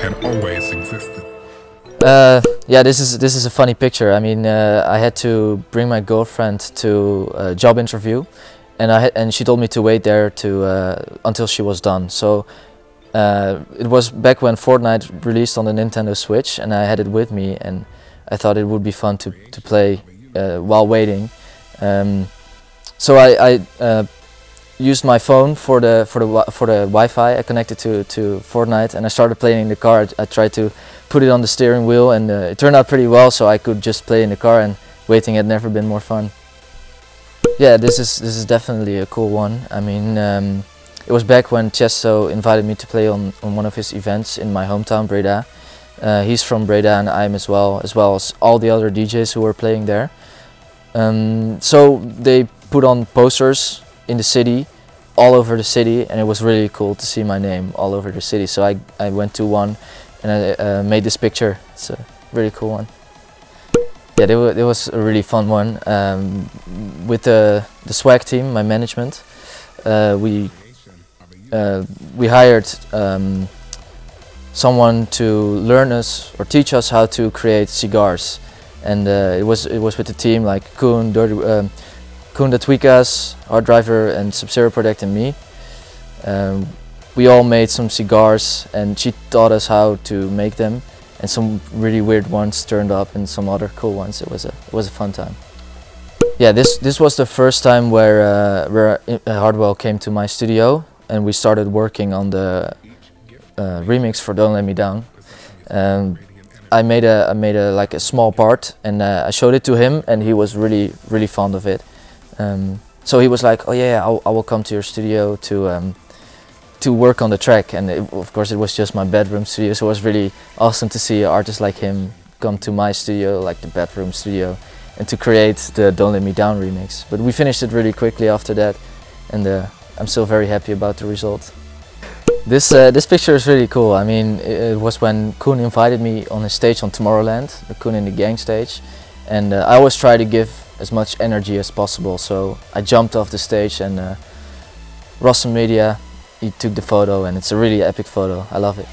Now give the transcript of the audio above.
had always existed. Uh, yeah, this is this is a funny picture. I mean, uh, I had to bring my girlfriend to a job interview, and I and she told me to wait there to uh, until she was done. So uh, it was back when Fortnite released on the Nintendo Switch, and I had it with me, and I thought it would be fun to to play uh, while waiting. Um, so I, I uh, used my phone for the for the for the Wi-Fi. I connected to to Fortnite, and I started playing in the car. I, I tried to put it on the steering wheel, and uh, it turned out pretty well. So I could just play in the car, and waiting had never been more fun. Yeah, this is this is definitely a cool one. I mean, um, it was back when Chesto invited me to play on on one of his events in my hometown, Breda. Uh, he's from Breda, and I'm as well, as well as all the other DJs who were playing there. Um, so they put on posters in the city, all over the city, and it was really cool to see my name all over the city. So I, I went to one and I uh, made this picture. It's a really cool one. Yeah, it, was a really fun one. Um, with the, the swag team, my management, uh, we uh, we hired um, someone to learn us or teach us how to create cigars, and uh, it was it was with the team like Koen, Dirty, um, Koen Tweekaz, our driver, and Sub-Zero Project, and me. Um, we all made some cigars, and she taught us how to make them, and some really weird ones turned up, and some other cool ones. It was a it was a fun time. Yeah, this this was the first time where uh, where uh, Hardwell came to my studio, and we started working on the uh, remix for "Don't Let Me Down." Um, I made a I made a like a small part, and uh, I showed it to him, and he was really really fond of it. Um, so he was like, "Oh yeah, I'll, I will come to your studio to um, to work on the track." And it, of course, it was just my bedroom studio, so it was really awesome to see an artist like him come to my studio, like the bedroom studio, and to create the "Don't Let Me Down" remix. But we finished it really quickly after that, and uh, I'm still very happy about the result. This uh, this picture is really cool. I mean, it, it, was when Koen invited me on his stage on Tomorrowland, the Coone in the Gang stage, and uh, I always try to give as much energy as possible. So I jumped off the stage and uh, Rossum Media, he took the photo and it's a really epic photo. I love it.